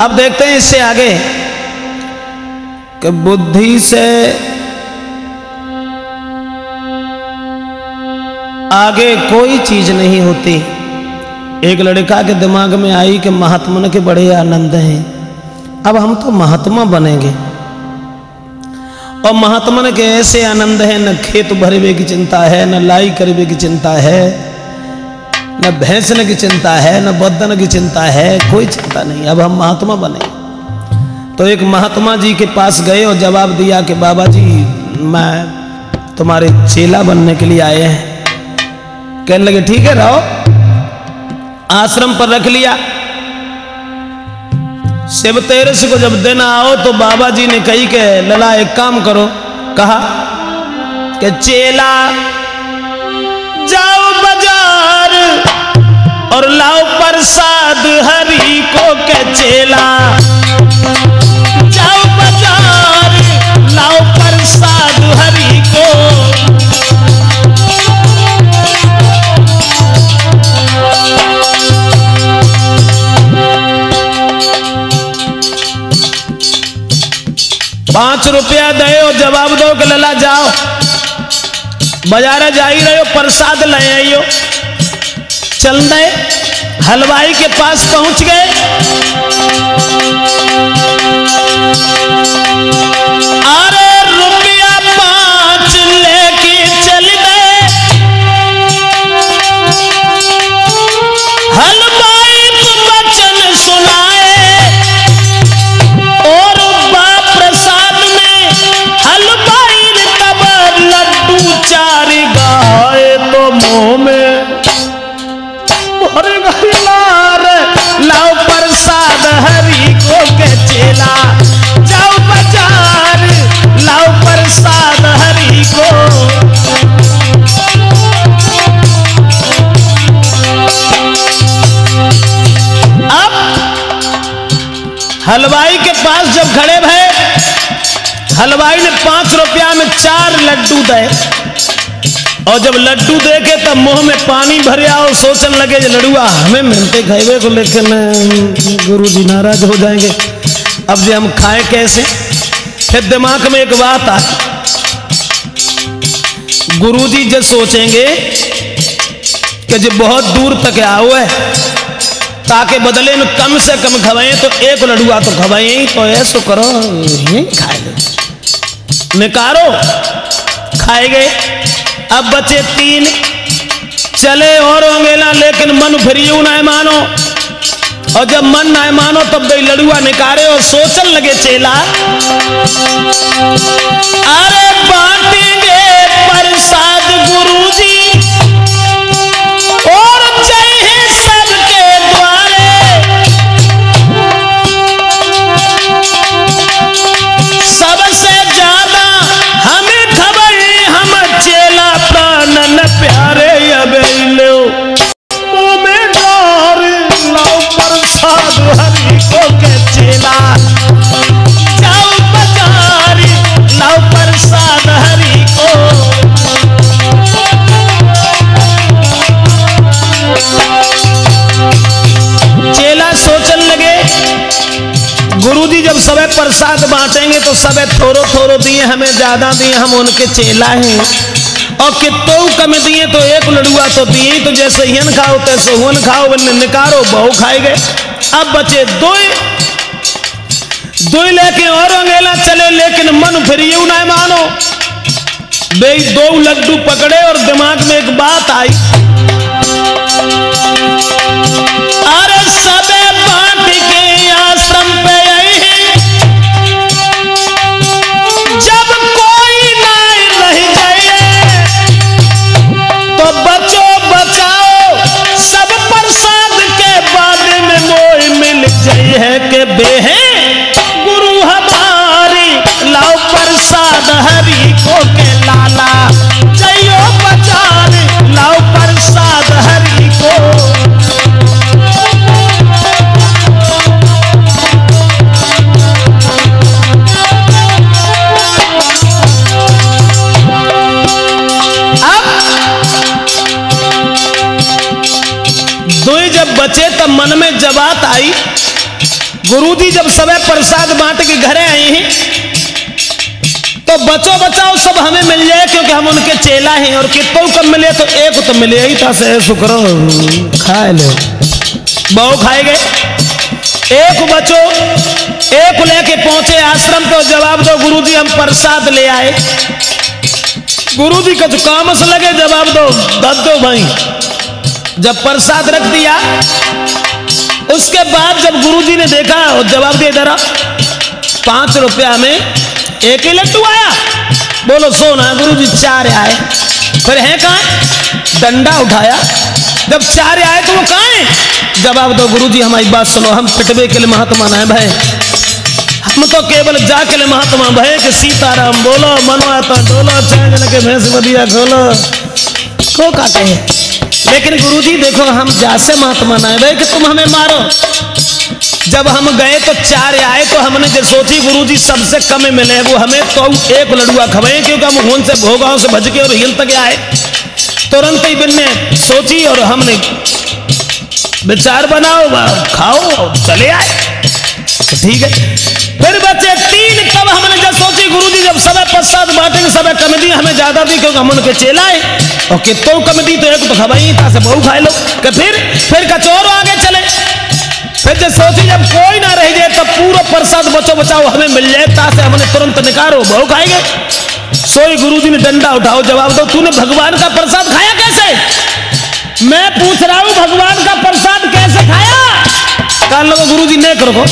अब देखते हैं इससे आगे कि बुद्धि से आगे कोई चीज़ नहीं होती। एक लड़का के दिमाग में आई कि महात्मा के बड़े आनंद हैं। अब हम तो महात्मा बनेंगे। और महात्मा के ऐसे आनंद है, न खेत भरवे की चिंता है, न लाई करवे की चिंता है। न भैंसने की चिंता है, न बदन की चिंता है, कोई चिंता नहीं। अब हम महात्मा बने। तो एक महात्मा जी के पास गए और जवाब दिया कि बाबा जी, मैं तुम्हारे चेला बनने के लिए आए हैं। कहने लगे, ठीक है, रहो। आश्रम पर रख लिया। शिव तेरस को जब दिन आओ तो बाबा जी ने कही के, लला, एक काम करो। कहा कि, चेला, जाओ और लाओ प्रसाद हरि को के चेला जाओ बाज़ार, लाओ प्रसाद हरि को। पाँच रुपया दे जवाब दो कि लला जाओ। बाज़ार जा ही रहे हो, प्रसाद ले आइयो। चल दे। हलवाई के पास पहुँच गए। हलवाई के पास जब खड़े भय हलवाई ने पाँच रुपया में चार लड्डू दे और जब लड्डू देखे तब मुँह में पानी भरे और सोचने लगे लड़ुआ, हमें मिलते खाइबे को लेकिन गुरु जी नाराज़ हो जाएँगे। अब जे हम खाए कैसे? फिर दिमाग में एक बात आ गुरु जी जो सोचेंगे कि जो बहुत दूर तक आओ है ताकि बदले में कम से कम खवाए तो एक लड़ुआ तो खवाए तो ऐसो करो यही खाए लो निकारो, खाए गए। अब बचे तीन। चले और होंगेला लेकिन मन फिर यूँ ना मानो। और जब मन ना मानो, तब गई लड़ुआ निकारे और सोचन लगे चेला। अरे बांटेंगे प्रसाद गुरुजी। सबे प्रसाद बांटेंगे तो सबे थोड़ो थोड़ो दिए, हमें ज़्यादा दिए, हम उनके चेला हैं। और कितो कम दिए तो एक लड़ुआ तो दिए तो जैसे यन खाओ, तैसे हुन खाओ निकारो, बहु खाए गए। अब बचे दो दो लेके और अंगेला चले, लेकिन मन फिर यूँ ना मानो। बे दो लड्डू पकड़े और दिमाग में एक बात आई। अरे सबे बांट के आश्रम बेहे गुरु हमारी, लाओ प्रसाद हरि को के लाला। जइयो बचार लाओ प्रसाद हरि को। जब बचे तब मन में जबात आई गुरुजी जब सबे प्रसाद बांट के घरे आए हैं तो बचो बचाओ सब हमें मिल जाए, क्योंकि हम उनके चेला हैं, और कितो कम मिले तो एक तो मिले ही था से शुक्र। खाए लो। बहु खाए गए। एक बचो, एक लेके पहुँचे आश्रम तो जवाब दो, गुरुजी हम प्रसाद ले आए। गुरुजी कुछ काम से लगे, जवाब दो दद दो भाई, जब प्रसाद रख दिया उसके बाद जब गुरुजी ने देखा जवाब दे इधर पाँच रुपया में एक ही लड्डू आया। बोलो, सोना, गुरुजी चार आए। फिर है कहा? डंडा उठाया। जब चार आए तो वो कहा है? जवाब दो, गुरुजी, हमारी बात सुनो, हम पिटवे के लिए महात्मा ना है भाई हम तो केवल जाके लिए महात्मा भय के सीताराम बोलो मनवा तो डोलो चांदन के भैंस बदिया खोलो। को काटे हैं? लेकिन गुरुजी देखो, हम जासे है भाई, कि तुम हमें मारो। जब हम गए तो चार आए तो हमने जो सोची, गुरुजी सबसे कम मिले वो हमें तो एक लड़ुआ खवाए, क्योंकि हम खून से भोगाओं से भज के और हिल तक आए। तुरंत ही बिन ने सोची और हमने, विचार बनाओ, खाओ, चले आए। ठीक है। फिर बचे तीन बांटेंगे कम दी हमें ज़्यादा दी क्योंकि हम उनके चेला है और कितो दी तो एक तो खबाई था से बहु खाए लो कि फिर फिर कचोर आगे चले। फिर जब सोची जब कोई ना रह जाए तब पूरा प्रसाद बचो बचाओ, हमें मिल जाए तासे हमने तुरंत निकालो, बहु खाएँगे। सोई गुरुजी ने डंडा उठाओ, जवाब दो, तूने भगवान का प्रसाद खाया कैसे? मैं पूछ रहा हूँ, भगवान का प्रसाद कैसे खाया? कान लगो गुरु जी नहीं करो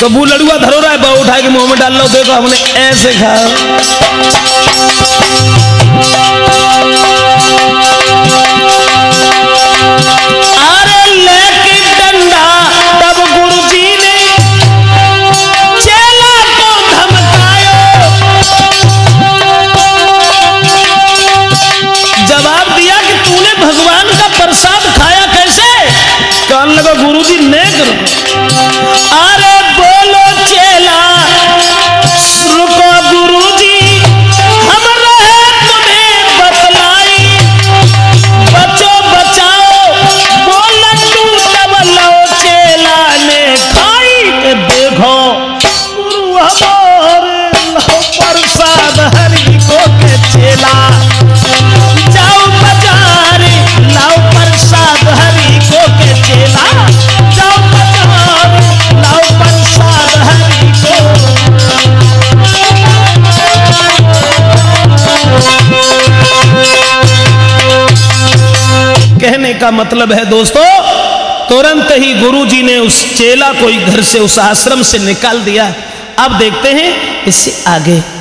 सबू लड़ुआ धरो रहा है बहु उठा के मुँह में डाल लो, देखो हमने ऐसे खाया का मतलब है दोस्तों, तुरंत ही गुरुजी ने उस चेला को घर से उस आश्रम से निकाल दिया। अब देखते हैं इससे आगे।